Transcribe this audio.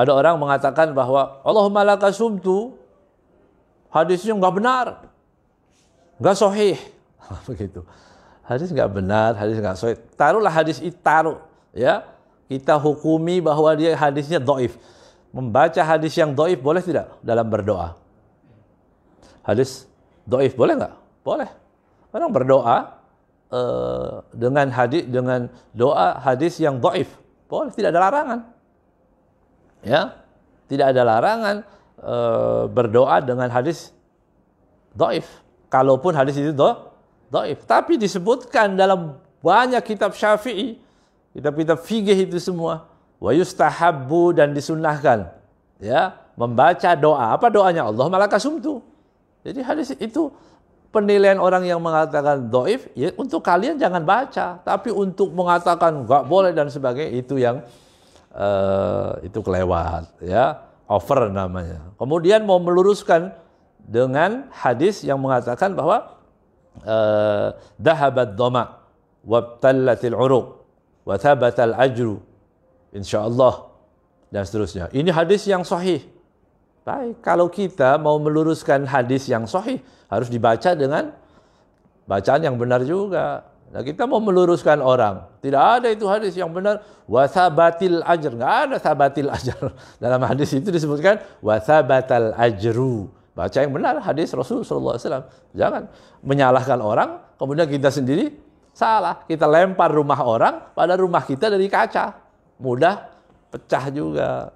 Ada orang mengatakan bahwa Allahumma laka sumtu hadisnya nggak benar, nggak sahih, begitu. Hadis nggak benar, hadis nggak sahih. Taruhlah hadis itu taruh, ya. Kita hukumi bahwa dia hadisnya doif. Membaca hadis yang doif boleh tidak dalam berdoa? Hadis doif boleh nggak? Boleh. Orang berdoa uh, dengan hadis dengan doa hadis yang doif boleh, tidak ada larangan. Ya, tidak ada larangan e, berdoa dengan hadis doif. Kalaupun hadis itu do, doif. Tapi disebutkan dalam banyak kitab syafi'i, kitab-kitab fikih itu semua. Wa yustahabbu dan disunahkan. Ya, membaca doa. Apa doanya? Allah malaka sumtu. Jadi hadis itu penilaian orang yang mengatakan doif, ya untuk kalian jangan baca. Tapi untuk mengatakan nggak boleh dan sebagainya, itu yang uh, itu kelewat ya over namanya. Kemudian mau meluruskan dengan hadis yang mengatakan bahwa uh, dahabat doma wabtallatil uruq wa thabatal ajru insyaallah dan seterusnya. Ini hadis yang sahih. Baik, kalau kita mau meluruskan hadis yang sahih harus dibaca dengan bacaan yang benar juga. Nah, kita mau meluruskan orang. Tidak ada itu hadis yang benar. Wasabatil ajr. Nggak ada sabatil ajr. Dalam hadis itu disebutkan wasabatal ajru. Baca yang benar hadis Rasulullah SAW. Jangan menyalahkan orang, kemudian kita sendiri salah. Kita lempar rumah orang pada rumah kita dari kaca. Mudah pecah juga.